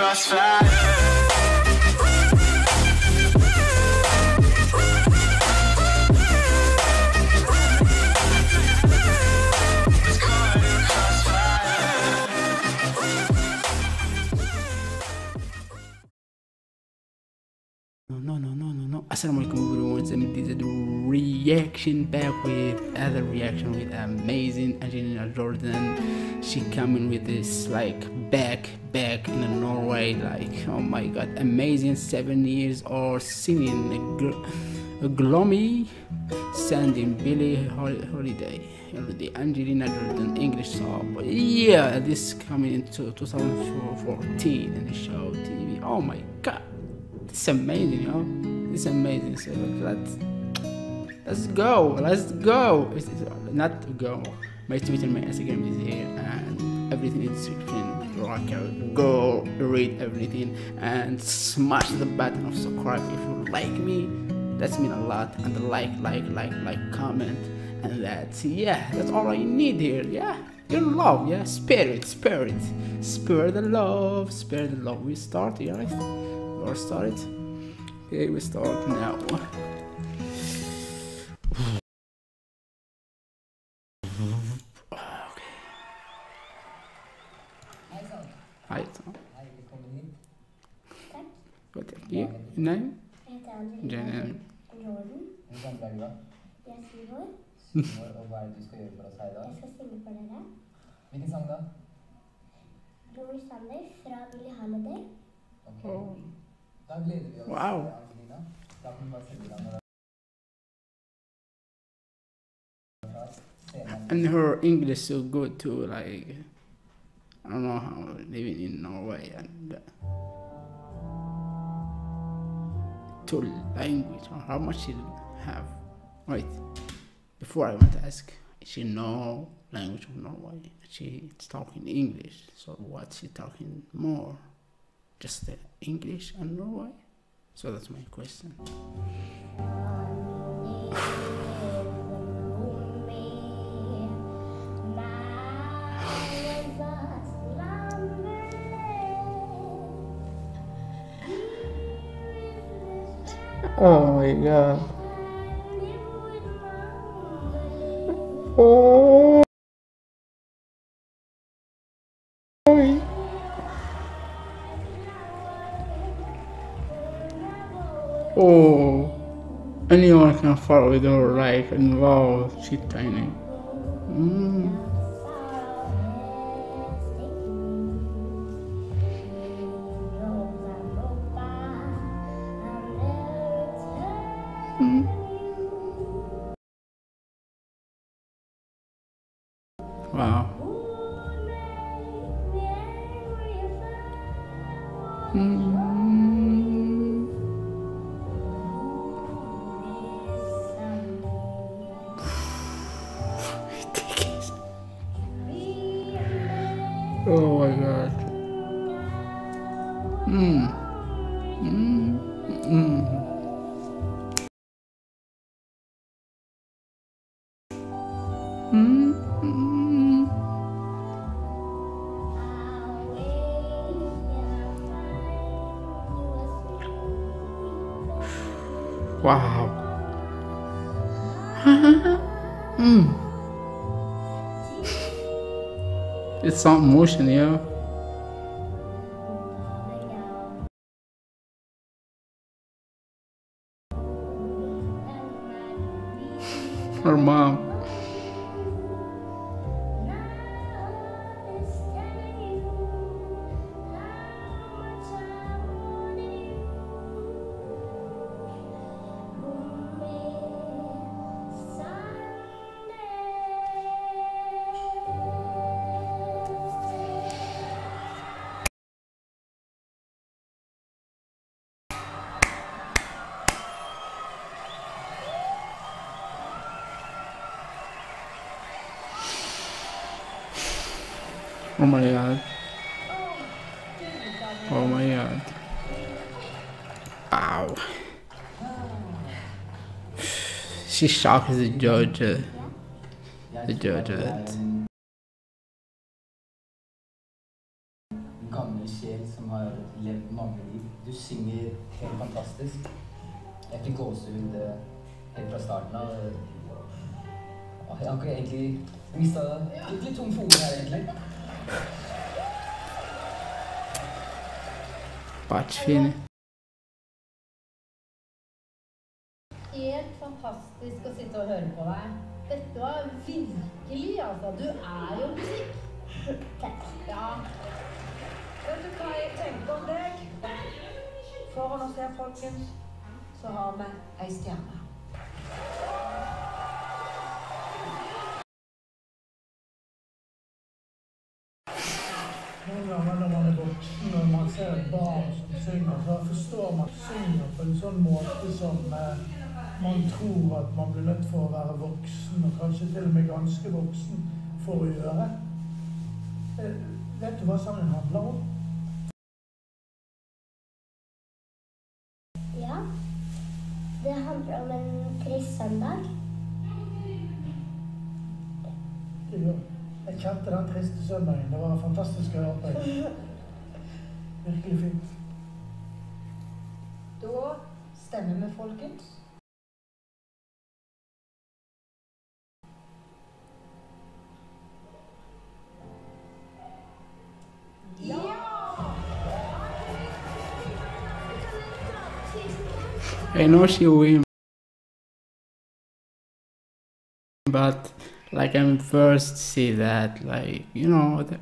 crossfire. Reaction back with other reaction with amazing Angelina Jordan. She coming with this like back, back in Norway. Like, oh my god, amazing. Seven years or singing a, gl- a gloomy Sunday Hol- Holiday. Holiday, Angelina Jordan English song. But yeah, this coming into 2014 in the show TV. Oh my god. It's amazing, yo. It's amazing. So let's let's go. Let's go. It's, it's not go. My Twitter, my Instagram is here, and everything is description. Rock out. Go read everything and smash the button of subscribe if you like me. That's mean a lot. And like, like, like, like, comment, and that's yeah. That's all I need here. Yeah. Your love, yeah, spirit, spirit, spare the love, spare the love. We start, yeah, right? or start it. Okay, we start now. Her i dag? Jeg skal synge for dere. Hvilken sang da? Gloomy Sunday fra Billie Holiday. Ok. Oh. Da gleder vi oss, Wow. Angelina. Da kan du bare sette deg når du er klar. Scenen And her English so good too. Like I don't know how living in Norway and uh, language or how much she have. Right. Before I want to ask, she know language of Norway. She's talking English. So what she talking more? Just English and Norway. So that's my question. Oh my god. Oh. Oh, anyone can follow with her life and wow, she's tiny. Mm. Mm. Mm. Wow. mm. It's some motion, yeah. Oh my god. Oh my god. Ow. She shocked the judge. uh, The judge. uh, gamle sjel som har levd mange liv. Du synger helt fantastisk. Jeg fikk gåsehud eh, helt fra starten av. Ah, Jeg har ikke egentlig mista Litt tom for ordet her, egentlig. But fine. Helt fantastisk å sitte og høre på deg. Dette var virkelig, altså. Du er jo musikk. Vet du hva jeg tenker om deg? Foran oss her, folkens, så har vi ei stjerne. Når man er ser barn som synger, så forstår man synger på en sånn måte som eh, man tror at man blir nødt for å være voksen, og kanskje til og med ganske voksen, for å gjøre. Eh, vet du hva sangen handler om? Ja. Det handler om en trist søndag. Jeg kjente den triste søndagen. Det var fantastisk å høre på. Virkelig fint. Da stemmer vi, folkens. I know she win, but like I'm first see that like you know that,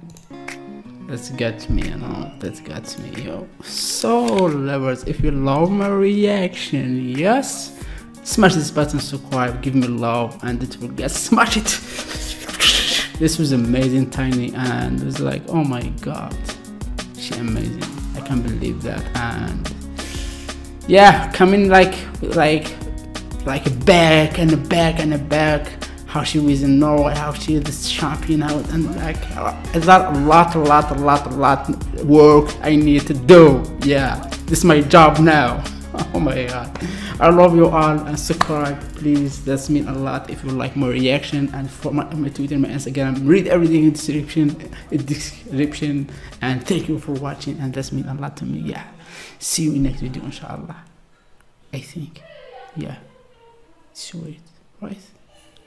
that's gets me, you know that gets me, yo. So lovers, if you love my reaction, yes, smash this button, subscribe, give me love, and it will get smash it. this was amazing, tiny, and it was like, oh my god, she amazing. I can't believe that, and yeah coming like like like back and back and back how she was in Norway. How she is the champion out and like a lot a lot a lot a lot a lot work I need to do? Yeah this is my job now. Oh my god. I love you all and subscribe please. That's mean a lot if you like my reaction and for my, my Twitter my Instagram. Read everything in description in description and thank you for watching and that's mean a lot to me. Yeah. See you in next video inshallah. I think. Yeah. Sweet. Right?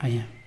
I am